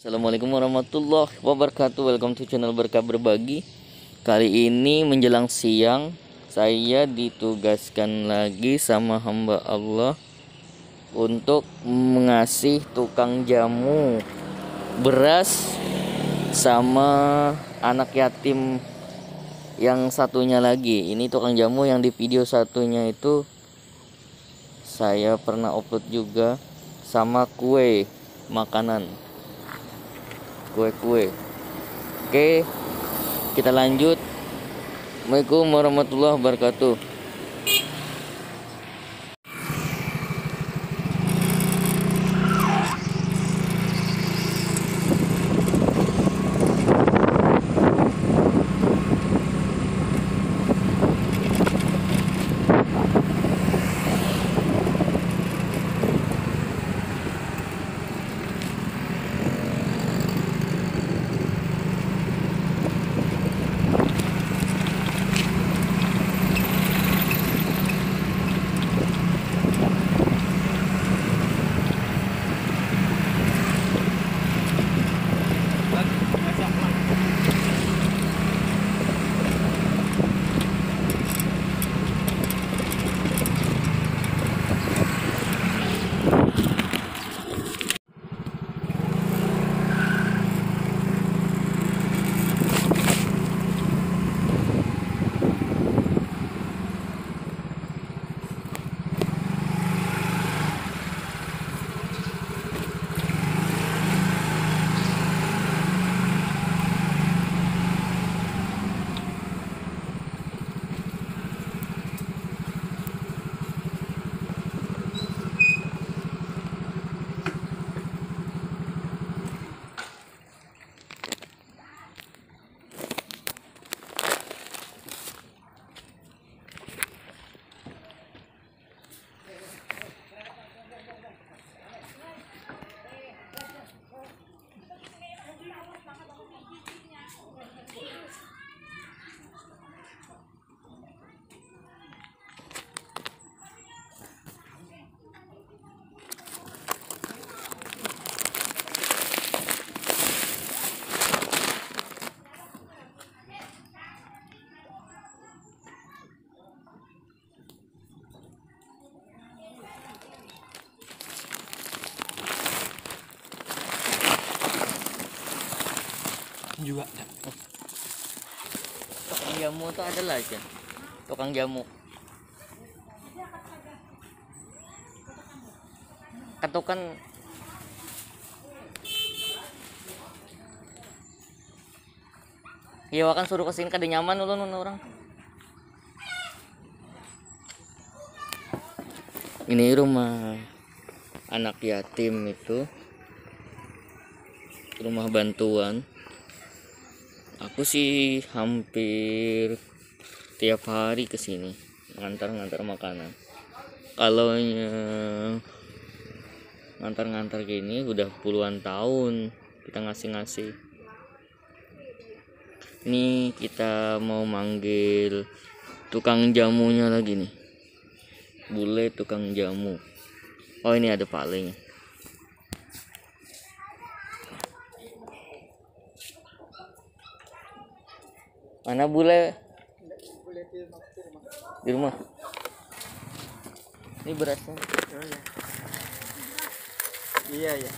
Assalamualaikum warahmatullahi wabarakatuh. Welcome to channel Berkah Berbagi. Kali ini menjelang siang Saya ditugaskan lagi sama hamba Allah Untuk mengasih tukang jamu Beras Sama anak yatim Yang satunya lagi. Ini tukang jamu yang di video satunya itu Saya pernah upload juga Sama kue Makanan kue-kue. Oke kita lanjut. Assalamualaikum warahmatullahi wabarakatuh juga. Tukang jamu tuh ada lah aja tukang jamu. Ketukan Iya kan suruh ke sini kada nyaman ulun orang. Ini rumah anak yatim itu. Rumah bantuan aku sih hampir tiap hari ke sini ngantar-ngantar makanan. Kalau ngantar-ngantar gini udah puluhan tahun kita ngasih-ngasih. Ini kita mau manggil tukang jamunya lagi nih. Bule tukang jamu. Oh ini ada paling Mana bule? Di rumah. Ini berasnya. oh, iya iya iya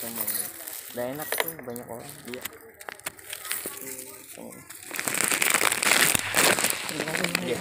Sama. Udah enak tuh banyak orang. iya Sama. terima kasih Iya.